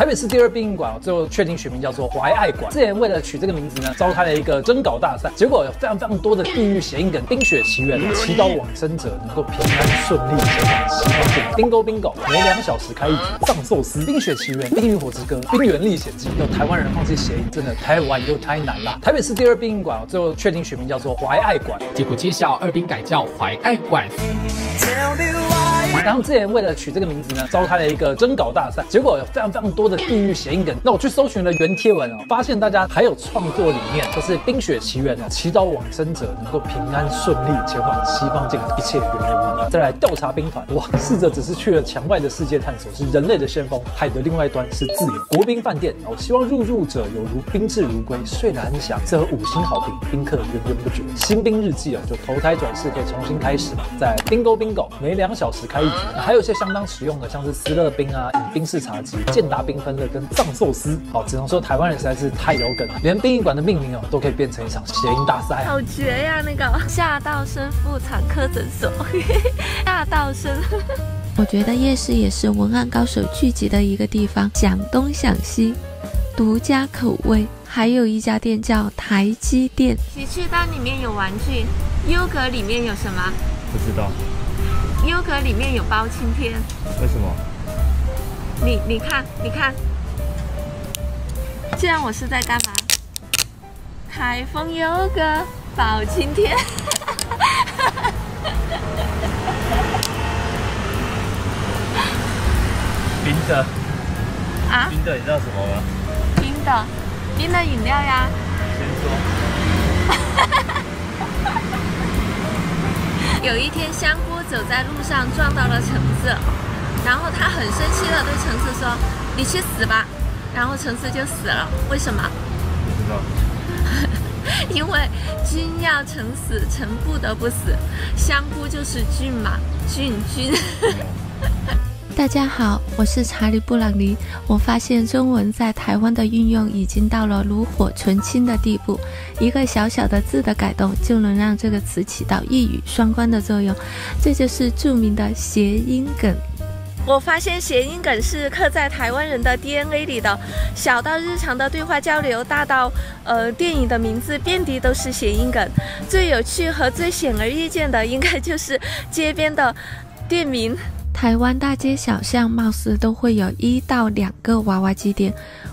台北市第二殡仪馆最后确定取名叫做怀爱馆。之前为了取这个名字呢，召开了一个征稿大赛，结果有非常非常多的地狱谐音梗，《冰雪奇缘》祈祷往生者能够平安顺利前往西方境。Bingo Bingo，每两小时开一局。藏寿司，《冰雪奇缘》，《冰与火之歌》，《冰原历险记》。有台湾人放弃谐音，真的太晚又太难了。台北市第二殡仪馆最后确定取名叫做怀爱馆，结果揭晓二兵改叫怀爱馆。然后之前为了取这个名字呢，召开了一个征稿大赛，结果有非常非常多的地域谐音梗。那我去搜寻了原贴文哦，发现大家还有创作理念，就是《冰雪奇缘》哦，祈祷往生者能够平安顺利前往西方境，一切圆圆满满。再来调查兵团，哇，逝者只是去了墙外的世界探索，是人类的先锋，海的另外一端是自由。国宾饭店，哦，希望入住者有如宾至如归，睡得安详，这五星好评，宾客源源不绝。新兵日记哦，就投胎转世可以重新开始嘛，在 Bingo Bingo 每两小时开。还有一些相当实用的，像是斯乐冰啊、饮冰式茶几、健达缤纷乐跟藏寿司。好，只能说台湾人实在是太有梗了，连殡仪馆的命名哦都可以变成一场谐音大赛，好绝呀！那个夏道生妇产科诊所，夏道生。我觉得夜市也是文案高手聚集的一个地方，想东想西，独家口味。还有一家店叫台积电。喜趣单里面有玩具，优格里面有什么？不知道。优格里面有包青天，为什么？你你看你看，这样我是在干嘛？台风优格包青天，冰的啊？冰的你知道什么吗？冰的冰的饮料呀。先说。有一天，香菇走在路上撞到了橙子，然后他很生气的对橙子说：“你去死吧！”然后橙子就死了。为什么？不知道。因为君要臣死，臣不得不死。香菇就是菌嘛，菌菌。大家好，我是查理布朗尼。我发现中文在台湾的运用已经到了炉火纯青的地步，一个小小的字的改动就能让这个词起到一语双关的作用，这就是著名的谐音梗。我发现谐音梗是刻在台湾人的 DNA 里的，小到日常的对话交流，大到呃电影的名字，遍地都是谐音梗。最有趣和最显而易见的，应该就是街边的店名。台湾大街小巷貌似都会有一到两个娃娃机店，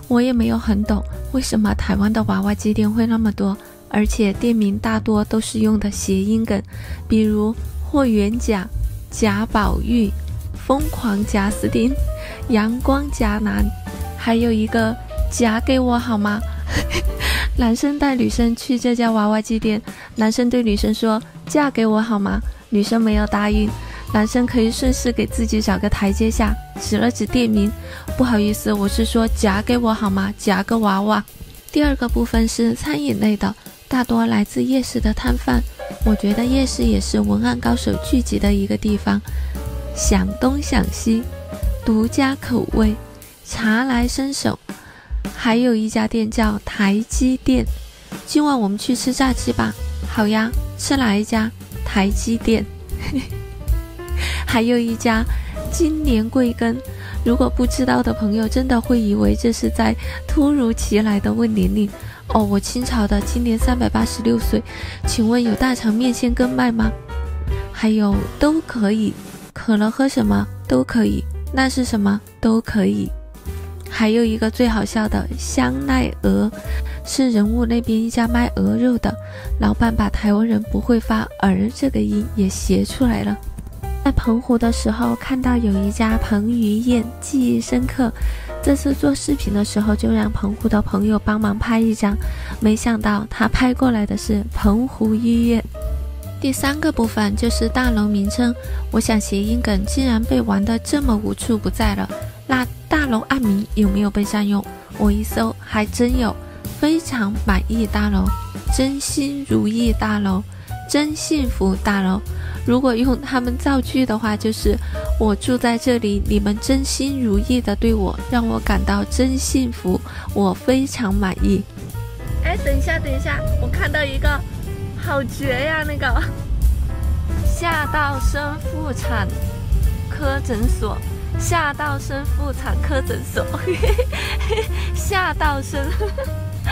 我也没有很懂为什么台湾的娃娃机店会那么多，而且店名大多都是用的谐音梗，比如霍元甲、贾宝玉、疯狂贾斯汀、阳光贾男，还有一个嫁给我好吗？男生带女生去这家娃娃机店，男生对女生说嫁给我好吗？女生没有答应。男生可以顺势给自己找个台阶下，指了指店名，不好意思，我是说夹给我好吗？夹个娃娃。第二个部分是餐饮类的，大多来自夜市的摊贩。我觉得夜市也是文案高手聚集的一个地方，想东想西，独家口味，茶来伸手。还有一家店叫台积电，今晚我们去吃炸鸡吧。好呀，吃哪一家？台积电。还有一家今年贵庚，如果不知道的朋友真的会以为这是在突如其来的问年龄哦。我清朝的，今年三百八十六岁，请问有大肠面线羹卖吗？还有都可以，渴了喝什么都可以，那是什么都可以。还有一个最好笑的香奈儿，是人物那边一家卖鹅肉的，老板把台湾人不会发儿这个音也写出来了。在澎湖的时候，看到有一家彭于晏，记忆深刻。这次做视频的时候，就让澎湖的朋友帮忙拍一张，没想到他拍过来的是澎湖医院。第三个部分就是大楼名称，我想谐音梗竟然被玩得这么无处不在了。那大楼暗名有没有被善用？我一搜还真有，非常满意大楼，真心如意大楼，真幸福大楼。如果用他们造句的话，就是我住在这里，你们真心如意的对我，让我感到真幸福，我非常满意。哎，等一下，等一下，我看到一个，好绝呀！那个夏道生妇产科诊所，夏道生妇产科诊所，夏道生。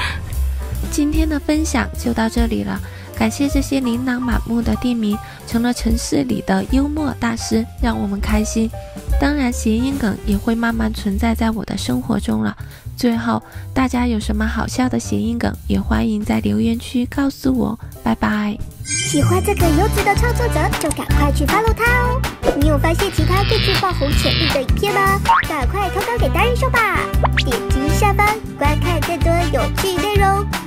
今天的分享就到这里了，感谢这些琳琅满目的店名成了城市里的幽默大师，让我们开心。当然，谐音梗也会慢慢存在在我的生活中了。最后，大家有什么好笑的谐音梗，也欢迎在留言区告诉我。拜拜！喜欢这个优质的创作者，就赶快去 follow 他哦。你有发现其他最具爆红潜力的影片吗？赶快投稿给达人秀吧！点击下方观看更多有趣内容。